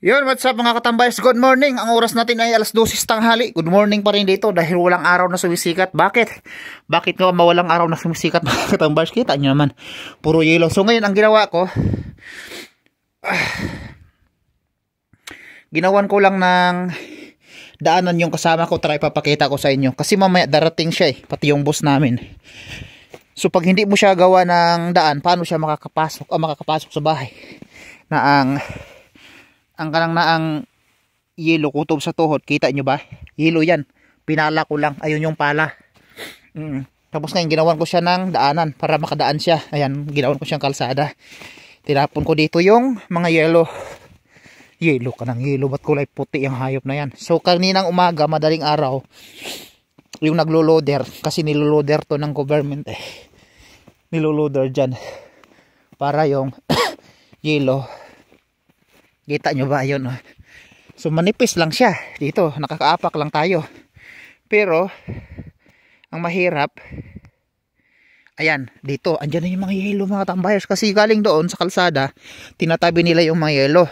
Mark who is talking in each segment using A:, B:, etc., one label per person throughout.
A: Yun, what's up mga katambayas? Good morning. Ang oras natin ay alas 12 tanghali. Good morning pa rin dito dahil walang araw na sumisikat. Bakit? Bakit nga mawalang araw na sumisikat mga katambayas? Kita nyo naman. Puro yelo. So ngayon, ang ginawa ko, ginawan ko lang ng daanan yung kasama ko. Try papakita ko sa inyo. Kasi mamaya darating siya eh. Pati yung boss namin. So pag hindi mo siya gawa ng daan, paano siya makakapasok, ah, makakapasok sa bahay? Na ang ang kanang na ang yelo kutob sa tuhod. Kita nyo ba? Yelo yan. Pinala ko lang. Ayun yung pala. Mm. Tapos ngayon ginawan ko siya ng daanan para makadaan siya. Ayan, ginawan ko siyang kalsada. Tinapon ko dito yung mga yelo. Yelo ka ng yelo. Ba't kulay puti yung hayop na yan? So kaninang umaga, madaling araw, yung naglo-loader, kasi niloloader to ng government eh. Niloloader dyan. Para yung yelo Kita nyo ba? Ayun. Oh. So manipis lang siya. Dito, nakakaapak lang tayo. Pero, ang mahirap, ayan, dito, andyan na yung mga yelo mga tambayers. Kasi galing doon sa kalsada, tinatabi nila yung mga yelo.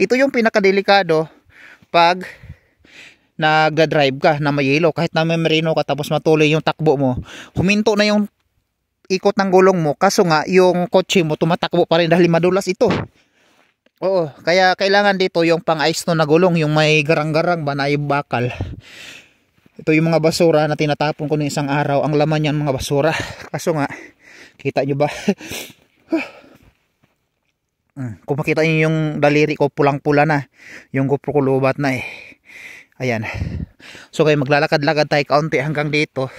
A: Ito yung pinakadelikado pag nagda-drive ka na may yelo. Kahit na may merino ka tapos matuloy yung takbo mo, huminto na yung ikot ng gulong mo. Kaso nga, yung kotse mo tumatakbo pa rin dahil madulas ito. Oo, kaya kailangan dito yung pang-ice no na gulong, yung may garang-garang ba na bakal. Ito yung mga basura na tinatapon ko ng isang araw. Ang laman yan mga basura. Kaso nga, kita nyo ba? Hmm, kung makita nyo yung daliri ko pulang-pula na. Yung GoPro ko lubat na eh. Ayan. So kayo maglalakad-lakad tayo kaunti hanggang dito.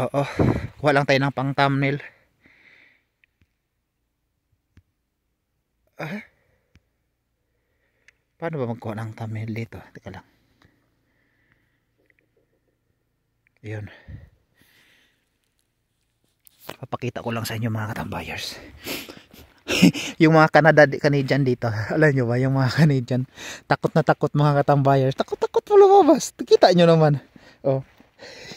A: Oo. Kuha lang tayo ng pang thumbnail. Ah. Paano ba magkuha ng thumbnail dito? Teka lang. Ayun. Papakita ko lang sa inyo mga katambayers. yung mga Canada, Canadian dito. Alam nyo ba? Yung mga Canadian. Takot na takot mga katambayers. Takot-takot mo lumabas. Kita nyo naman. Oh.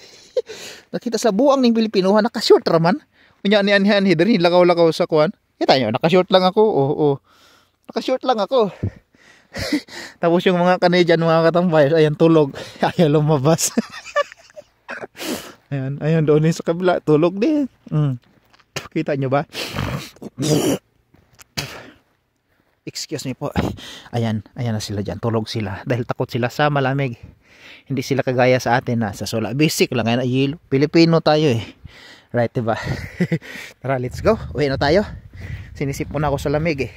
A: Nakita sa buang ng Pilipinuha. Nakashort raman. Unya ni Anhan Hidrin. Lakaw-lakaw sa kuwan. Kita nyo. Nakashort lang ako. Oo. Oh, oh. Nakashort lang ako. Tapos yung mga Canadian mga katambayers, ayan tulog. Ayaw lumabas. ayan, ayan doon sa kabila, tulog din. Mm. Kita nyo ba? Excuse me po. Ayan, ayan na sila dyan. Tulog sila. Dahil takot sila sa malamig. Hindi sila kagaya sa atin na sa sola. Basic lang. Ayan. Pilipino tayo eh. Right, diba? Tara, let's go. Uwi na tayo. Sinisip mo na ako sa lamig eh.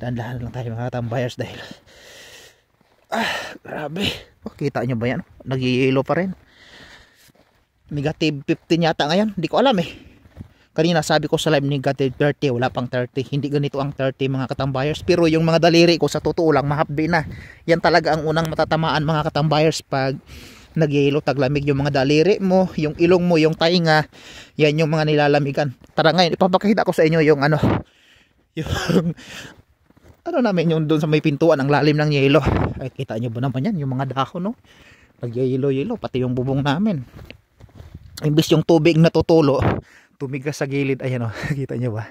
A: Dahan lang tayo mga tambayers dahil ah grabe. Oh, kita nyo ba yan? Nagyayelo pa rin. Negative 15 yata ngayon. Hindi ko alam eh. Kanina sabi ko sa live negative 30 wala pang 30 hindi ganito ang 30 mga katambayers. Pero yung mga daliri ko sa totoo lang mahapdi na. Yan talaga ang unang matatamaan mga katambayers pag nagyelo taglamig yung mga daliri mo yung ilong mo yung tainga yan yung mga nilalamigan. Tara ngayon ipapakita ko sa inyo yung ano yung ano namin yung doon sa may pintuan ang lalim ng yelo. Ay kita nyo ba naman yan yung mga dahon no? Nag yelo yelo pati yung bubong namin. Imbis yung tubig na tutulo tumigas sa gilid. Ayan o kita nyo ba?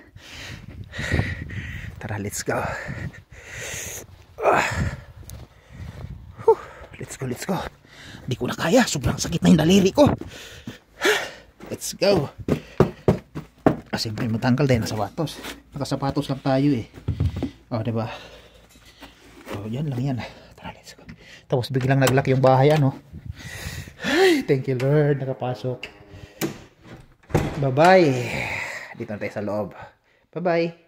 A: Tara let's go. Uh. let's go let's go di ko na kaya sobrang sakit na yung daliri ko let's go ah siyempre matanggal din na sapatos nakasapatos lang tayo eh Oh, di ba? Oh, yan lang yan. Tara, let's go. Tapos biglang naglock yung bahay, ano? Ay, thank you Lord, nakapasok. Bye-bye. Dito na tayo sa loob. Bye-bye.